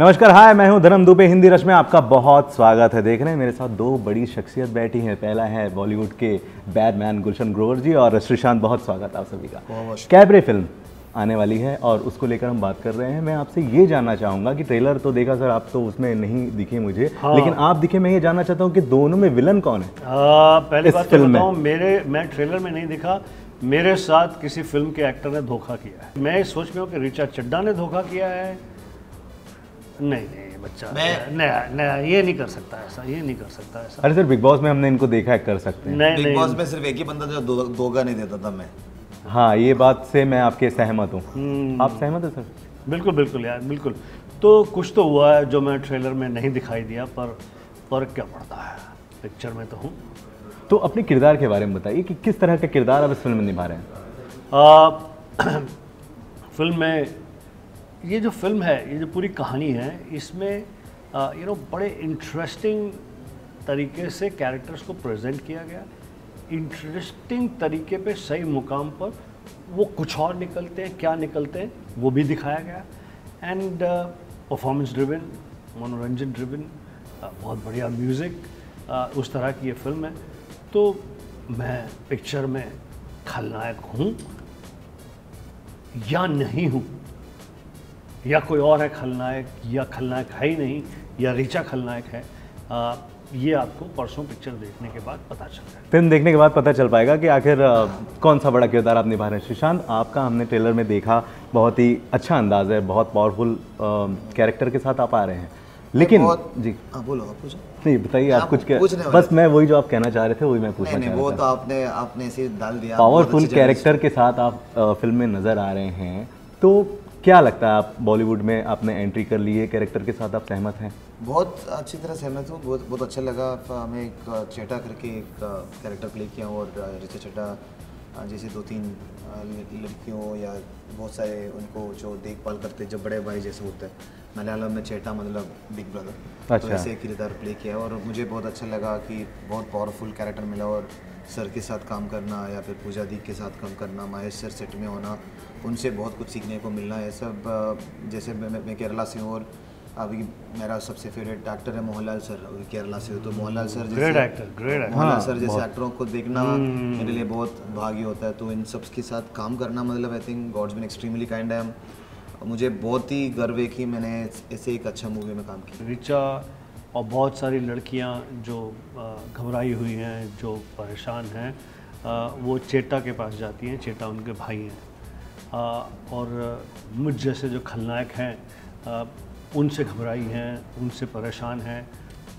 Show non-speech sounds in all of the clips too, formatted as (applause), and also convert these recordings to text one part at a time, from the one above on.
नमस्कार हाय मैं हूँ धर्म दुबे हिंदी रश में आपका बहुत स्वागत है। देख रहे हैं मेरे साथ दो बड़ी शख्सियत बैठी हैं। पहला है बॉलीवुड के बैडमैन गुलशन ग्रोवर जी और श्रीशांत बहुत स्वागत आप सभी का। कैबरे फ़िल्म आने वाली है और उसको लेकर हम बात कर रहे हैं। मैं आपसे ये जानना चाहूँगा कि ट्रेलर तो देखा सर आप तो उसमें नहीं दिखे मुझे हाँ। लेकिन आप दिखे मैं ये जानना चाहता हूँ कि दोनों में विलन कौन है? आ, पहली बात तो फ़िल्म में। मेरे मैं ट्रेलर में नहीं दिखा मेरे साथ किसी फ़िल्म के एक्टर ने धोखा किया है। मैं सोच रहा हूँ कि रिचा चड्डा ने धोखा किया है नहीं नहीं बच्चा मैं- नहीं नहीं ये नहीं कर सकता ऐसा ये नहीं कर सकता ऐसा। अरे सर बिग बॉस में हमने इनको देखा है कर सकते हैं। नहीं बिग बॉस में सिर्फ़ एक ही बंदा जो दो, दोगा नहीं देता था मैं। हाँ ये बात से मैं आपके सहमत हूँ। हम्म। आप सहमत है सर? बिल्कुल बिल्कुल यार बिल्कुल। तो कुछ तो हुआ है जो मैं ट्रेलर में नहीं दिखाई दिया पर फ़र्क क्या पड़ता है? पिक्चर में तो हूँ। तो अपने किरदार के बारे में बताइए कि किस तरह का किरदार आप इस फ़िल्म में निभा रहे हैं? आ, (clears throat) फ़िल्म में ये जो फ़िल्म है, ये जो पूरी कहानी है, इसमें यू नो बड़े इंटरेस्टिंग तरीके से कैरेक्टर्स को प्रेजेंट किया गया। इंटरेस्टिंग तरीके पे सही मुकाम पर वो कुछ और निकलते हैं, क्या निकलते हैं, वो भी दिखाया गया। एंड परफॉर्मेंस ड्रिवन मनोरंजन ड्रिवन बहुत बढ़िया म्यूज़िक उस तरह की ये फ़िल्म है। तो मैं पिक्चर में खलनायक हूँ या नहीं हूँ? या कोई और है खलनायक या खलनायक है ही नहीं या रीचा खलनायक है आ, ये आपको परसों पिक्चर देखने के बाद पता चल जाएगा। फ़िल्म देखने के बाद पता चल पाएगा कि आखिर कौन सा बड़ा किरदार आप निभा रहे हैं। सुशांत आपका हमने ट्रेलर में देखा बहुत ही अच्छा अंदाज है बहुत पावरफुल कैरेक्टर के साथ आप आ रहे हैं। लेकिन जी। हाँ बोलो आप पूछो। नहीं बताइए आप आप कुछ बस मैं वही जो आप कहना चाह रहे थे वही मैं नहीं पूछना नहीं चाह वो रहा तो आपने आपने ही डाल दिया। पावरफुल कैरेक्टर के साथ आप फ़िल्म में नज़र आ रहे हैं। तो क्या लगता है आप बॉलीवुड में आपने एंट्री कर ली है? कैरेक्टर के साथ आप सहमत हैं? बहुत अच्छी तरह सहमत हूँ। बहुत बहुत अच्छा लगा। हमें एक चेटा करके एक कैरेक्टर प्ले किया और रिचा चड्डा जैसे दो तीन लड़कियों या बहुत सारे उनको जो देखभाल करते जब बड़े भाई जैसे होते हैं। मलयालम में चेटा मतलब बिग ब्रदर अच्छा। तो अच्छा। ऐसे किरदार प्ले किया और मुझे बहुत अच्छा लगा कि बहुत पावरफुल कैरेक्टर मिला और सर के साथ काम करना या फिर पूजा दी के साथ काम करना महेश सर सेट में होना उनसे बहुत कुछ सीखने को मिलना है। सब जैसे मैं, मैं, केरला से हूँ और अभी मेरा सबसे फेवरेट एक्टर है मोहनलाल सर केरला से हूँ। तो मोहनलाल सर जैसे great actor great actor Mohanlal हाँ, सर जैसे एक्टरों को देखना मेरे लिए बहुत भाग्य होता है। तो इन सब के साथ काम करना मतलब I think god's been extremely kind है। मुझे बहुत ही गर्व है कि मैंने ऐसे एक अच्छा मूवी में काम किया। रिचा और बहुत सारी लड़कियाँ जो घबराई हुई हैं जो परेशान हैं वो चेटा के पास जाती हैं चेटा उनके भाई हैं। और मुझ जैसे जो खलनायक हैं उनसे घबराई हैं उनसे परेशान हैं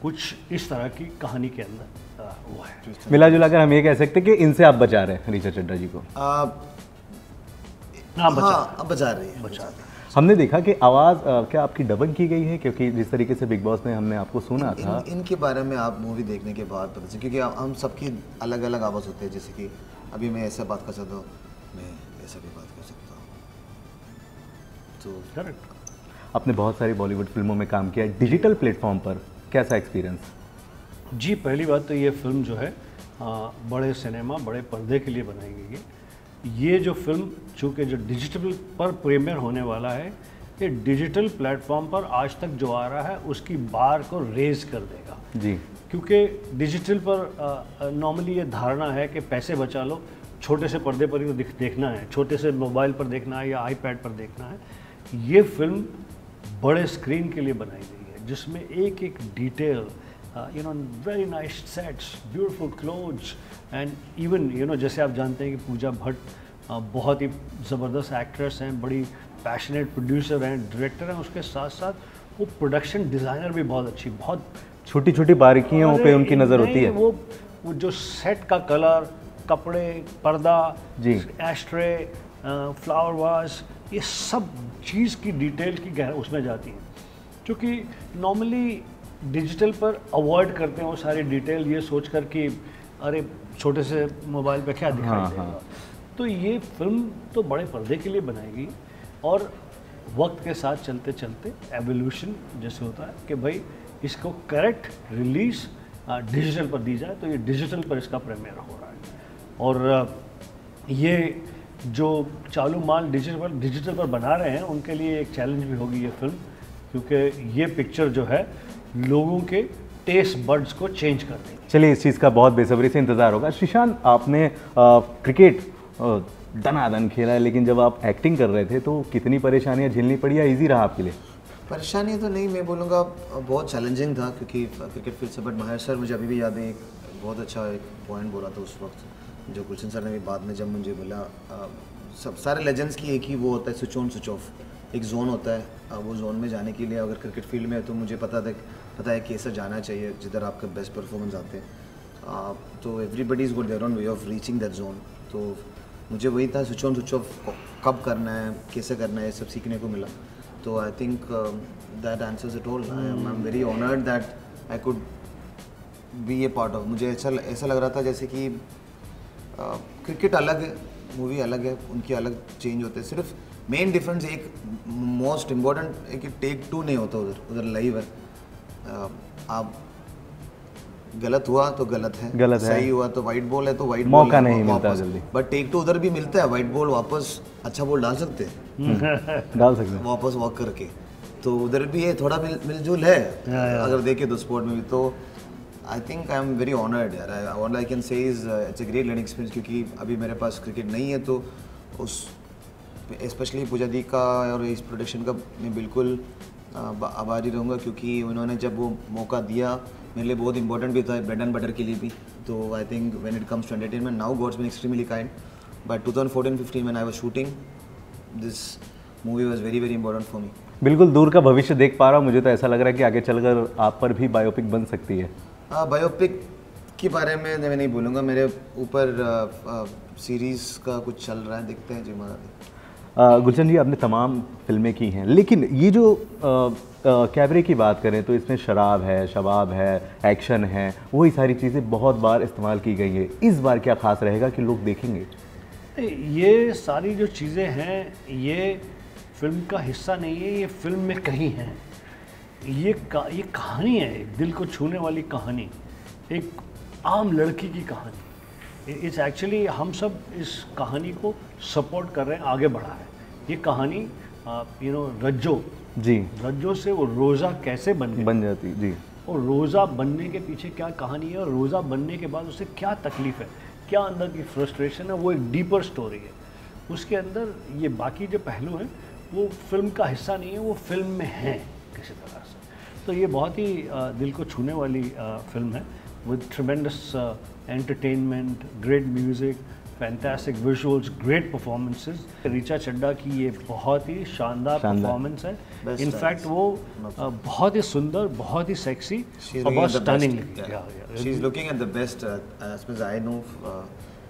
कुछ इस तरह की कहानी के अंदर वो है। मिला जुला कर हम ये कह सकते हैं कि इनसे आप बचा रहे हैं रीचा चड्डा जी को। आ, हाँ बचा हाँ बचा रही है। बचा दें। हमने देखा कि आवाज़ क्या आपकी डबिंग की गई है? क्योंकि जिस तरीके से बिग बॉस में हमने आपको सुना था। इन, इनके बारे में आप मूवी देखने के बाद पता चले क्योंकि हम- सबकी अलग अलग आवाज़ होती है जैसे कि अभी मैं ऐसा बात कर सकता हूँ मैं ऐसा भी बात तो करेक्ट आपने बहुत सारी बॉलीवुड फ़िल्मों में काम किया डिजिटल प्लेटफॉर्म पर कैसा एक्सपीरियंस जी पहली बात तो ये फ़िल्म जो है आ, बड़े सिनेमा बड़े पर्दे के लिए बनाई गई है। ये जो फ़िल्म चूँकि जो डिजिटल पर प्रीमियर होने वाला है ये डिजिटल प्लेटफॉर्म पर आज तक जो आ रहा है उसकी बार को रेज कर देगा। जी। क्योंकि डिजिटल पर नॉर्मली ये धारणा है कि पैसे बचा लो छोटे से पर्दे पर ही तो देखना है छोटे से मोबाइल पर देखना है या आईपैड पर देखना है। ये फ़िल्म बड़े स्क्रीन के लिए बनाई गई है जिसमें एक एक detail you know very nice sets beautiful clothes and even you know जैसे आप जानते हैं कि पूजा भट्ट अ, बहुत ही ज़बरदस्त एक्ट्रेस हैं बड़ी पैशनेट प्रोड्यूसर हैं डायरेक्टर हैं उसके साथ साथ वो प्रोडक्शन डिज़ाइनर भी बहुत अच्छी बहुत छोटी छोटी बारीकियों पे उनकी नज़र होती है वो वो जो सेट का कलर कपड़े पर्दा जी। एस्ट्रे फ्लावर वास ये सब चीज़ की डिटेल की गहर उसमें जाती है। क्योंकि नॉर्मली डिजिटल पर अवॉइड करते हैं वो सारी डिटेल ये सोच कर कि अरे छोटे से मोबाइल पे क्या दिखाई हाँ, देगा? हाँ। तो ये फ़िल्म तो बड़े पर्दे के लिए बनाएगी और वक्त के साथ चलते चलते एवोल्यूशन जैसे होता है कि भाई इसको करेक्ट रिलीज़ डिजिटल पर दी जाए तो ये डिजिटल पर इसका प्रीमियर हो रहा है। और ये जो चालू माल डिजिटल पर डिजिटल पर बना रहे हैं उनके लिए एक चैलेंज भी होगी ये फ़िल्म क्योंकि ये पिक्चर जो है लोगों के टेस्ट बर्ड्स को चेंज कर देगी। चलिए इस चीज़ का बहुत बेसब्री से इंतज़ार होगा। श्रीशांत आपने आ, क्रिकेट दनादन खेला है लेकिन जब आप एक्टिंग कर रहे थे तो कितनी परेशानियाँ झेलनी पड़ी या ईजी रहा आपके लिए? परेशानी तो नहीं मैं बोलूँगा बहुत चैलेंजिंग था क्योंकि क्रिकेट फ़ील्ड से बट माहिर सर मुझे अभी भी याद है एक बहुत अच्छा एक पॉइंट बोला था उस वक्त। जो गुलशन सर ने भी बाद में जब मुझे बोला सब, सारे लेजेंड्स की एक ही वो होता है स्विच ऑन स्विच ऑफ़ एक जोन होता है। वो जोन में जाने के लिए अगर क्रिकेट फ़ील्ड में है तो मुझे पता था, पता है कैसे जाना चाहिए, जिधर आपके बेस्ट परफॉर्मेंस आते हैं. तो everybody is good there on way of reaching that zone तो मुझे वही था स्विच ऑन स्विच ऑफ़ कब करना है, कैसे करना है सब सीखने को मिला। तो I think that answers it all I am very honoured that I could be a part of मुझे ऐसा ऐसा लग रहा था जैसे कि क्रिकेट अलग है मूवी अलग है उनके अलग चेंज होते हैं। सिर्फ़ मेन डिफरेंस एक मोस्ट इंपॉर्टेंट है कि टेक टू नहीं होता उधर उधर लाइव है। आप गलत हुआ तो गलत है गलत सही है। हुआ तो वाइट बॉल है तो वाइट मौका बॉल नहीं मिलता जल्दी। बट टेक टू उधर भी मिलता है वाइट बॉल वापस अच्छा बॉल डाल सकते हैं। डाल सकते हैं। वापस वॉक करके। तो उधर भी ये थोड़ा मिलजुल है अगर देखे तो स्पोर्ट में भी। तो I think I am very honoured यार all I can say is it's a great learning experience क्योंकि अभी मेरे पास क्रिकेट नहीं है तो उस स्पेशली पूजा दी का और इस प्रोडक्शन का मैं बिल्कुल आभारी रहूँगा क्योंकि उन्होंने जब वो मौका दिया, मेरे लिए बहुत इंपॉर्टेंट भी था ब्रेड एंड बटर के लिए भी. तो I think when it comes to entertainment now god's been extremely kind but 2014 15 when I was shooting this movie was very very important for me बिल्कुल दूर का भविष्य देख पा रहा हूँ. मुझे तो ऐसा लग रहा है कि आगे चलकर आप पर भी बायोपिक बन सकती हाँ. बायोपिक के बारे में मैं नहीं बोलूँगा। मेरे ऊपर सीरीज़ का कुछ चल रहा है देखते हैं जी महाराज। गुलशन जी आपने तमाम फ़िल्में की हैं लेकिन ये जो कैबरे की बात करें तो इसमें शराब है शबाब है एक्शन है वही सारी चीज़ें बहुत बार इस्तेमाल की गई हैं। इस बार क्या खास रहेगा कि लोग देखेंगे? ये सारी जो चीज़ें हैं ये फ़िल्म का हिस्सा नहीं है ये फ़िल्म में कहीं हैं। ये का, ये कहानी है एक दिल को छूने वाली कहानी एक आम लड़की की कहानी। इट्स एक्चुअली हम सब इस कहानी को सपोर्ट कर रहे हैं आगे बढ़ा है। ये कहानी यू नो रज्जो। जी। रज्जो से वो रोज़ा कैसे बन बन जाती जी। और रोज़ा बनने के पीछे क्या कहानी है और रोज़ा बनने के बाद उसे क्या तकलीफ़ है? क्या अंदर की फ्रस्ट्रेशन है? वो एक डीपर स्टोरी है। उसके अंदर ये बाकी जो पहलू हैं वो फ़िल्म का हिस्सा नहीं है वो फ़िल्म में हैं। किसी तरह से। तो ये बहुत ही दिल को छूने वाली फ़िल्म है। With tremendous entertainment great music fantastic visuals great performances Richa Chadda की ये बहुत ही शानदार परफॉर्मेंस है। इनफैक्ट वो बहुत ही सुंदर बहुत ही सेक्सी और बहुत stunning she is looking at the best as I know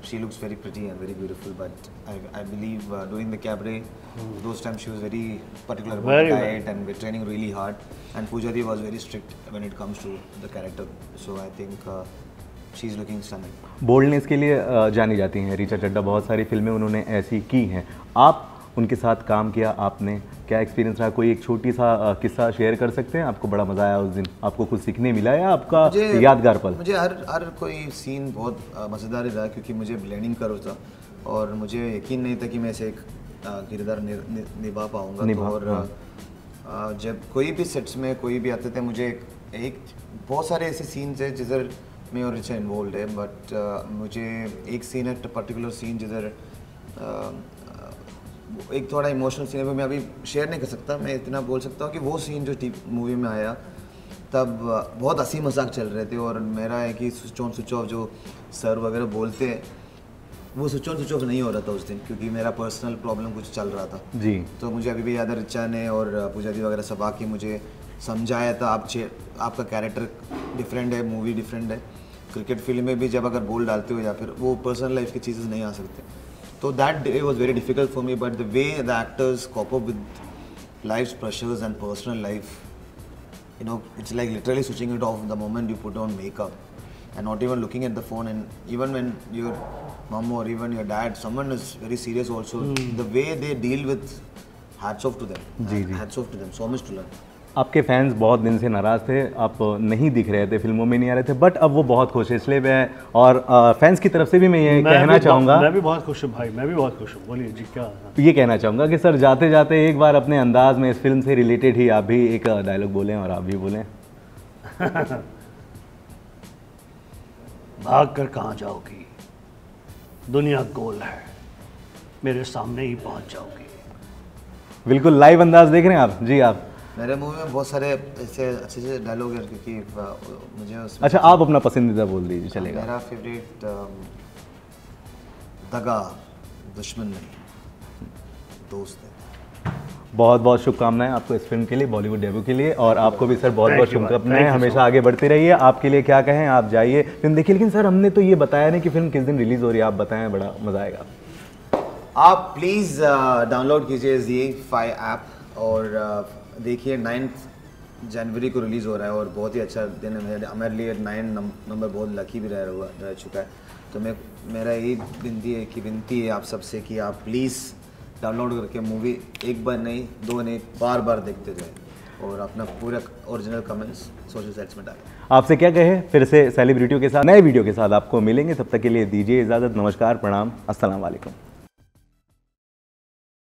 she looks very pretty and very beautiful but I, I believe uh, doing the cabaret hmm. those times she was very particular about very diet well. and we're training really hard and Pujari was very strict when it comes to the character so I think uh, she is looking stunning boldness के लिए जानी जाती हैं रीचा चड्डा बहुत सारी फिल्में उन्होंने ऐसी की हैं आप उनके साथ काम किया आपने। क्या एक्सपीरियंस रहा? कोई एक छोटी सा किस्सा शेयर कर सकते हैं? आपको बड़ा मज़ा आया उस दिन। आपको कुछ सीखने मिला या आपका यादगार पल? मुझे हर हर कोई सीन बहुत मज़ेदार रहा क्योंकि मुझे ब्लेंडिंग करो था और मुझे यकीन नहीं था कि मैं ऐसे एक किरदार निभा पाऊँगा। तो और हाँ। जब कोई भी सेट्स में कोई भी आते थे मुझे एक एक बहुत सारे ऐसे सीन्स है जिधर में और रिचा इन्वॉल्व है बट मुझे एक सीन है पर्टिकुलर सीन जिधर एक थोड़ा इमोशनल सीन है वो मैं अभी शेयर नहीं कर सकता मैं इतना बोल सकता हूँ कि वो सीन जो मूवी में आया तब बहुत हँसी मज़ाक चल रहे थे और मेरा है कि स्विच ऑन स्विच ऑफ़ जो सर वगैरह बोलते हैं वो स्विच ऑन स्विच ऑफ़ नहीं हो रहा था उस दिन क्योंकि मेरा पर्सनल प्रॉब्लम कुछ चल रहा था। जी। तो मुझे अभी भी याद है रिचा ने और पूजा दी वगैरह सब आके मुझे समझाया था आप आपका कैरेक्टर डिफरेंट है मूवी डिफरेंट है। क्रिकेट फ़ील्ड में भी जब अगर बोल डालते हो या फिर वो पर्सनल लाइफ की चीज़ें नहीं आ सकते। So that day was very difficult for me, but the way the actors cope up with life's pressures and personal life, you know, it's like literally switching it off the moment you put on makeup and not even looking at the phone. And even when your mom or even your dad, someone is very serious also, mm. the way they deal with, hats off to them. Hats off to them. So much to learn. आपके fans बहुत दिन से नाराज़ थे आप नहीं दिख रहे थे फ़िल्मों में नहीं आ रहे थे बट अब वो बहुत खुश है इसलिए मैं और फैंस की तरफ़ से भी मैं ये मैं कहना चाहूँगा। मैं भी बहुत खुश हूँ भाई मैं भी बहुत खुश हूँ बोलिए जी क्या? ये कहना चाहूँगा कि सर जाते जाते एक बार अपने अंदाज में इस फ़िल्म से रिलेटेड ही आप भी एक डायलॉग बोलें और आप भी बोलें। भाग कर कहाँ जाओगी? दुनिया गोल है मेरे सामने ही पहुँच जाओगी। बिल्कुल लाइव अंदाज देख रहे हैं आप? जी आप। मेरे मूवी में बहुत सारे ऐसे अच्छे अच्छे डायलॉग हैं क्योंकि मुझे उसमें अच्छा आप अपना पसंदीदा बोल दीजिए चलेगा। मेरा फेवरेट दगा दुश्मन नहीं दोस्त है। बहुत बहुत शुभकामनाएँ आपको इस फ़िल्म के लिए बॉलीवुड डेब्यू के लिए और आपको भी सर बहुत बहुत शुभकामनाएँ हमेशा आगे बढ़ती रहिए। आपके लिए क्या कहें आप जाइए। फ़िल्म देखिए लेकिन सर हमने तो ये बताया नहीं कि फ़िल्म किस दिन रिलीज़ हो रही है आप बताएँ बड़ा मज़ा आएगा। आप प्लीज़ डाउनलोड कीजिए जी फाई ऐप और uh, देखिए नाइन्थ जनवरी को रिलीज़ हो रहा है और बहुत ही अच्छा दिन है। मेरे हमारे लिए नाइन नंबर बहुत लकी भी रह रह चुका है। तो मैं मेरा यही विनती है कि विनती है आप सबसे कि आप प्लीज़ डाउनलोड करके मूवी एक बार नहीं, दो नहीं, बार बार देखते जाए और अपना पूरा ओरिजिनल कमेंट्स सोशल साइट्स में डालें। आपसे क्या कहे? फिर से सेलिब्रिटियों के साथ नए वीडियो के साथ आपको मिलेंगे। तब तक के लिए दीजिए इजाज़त। नमस्कार, प्रणाम। वालेकुम।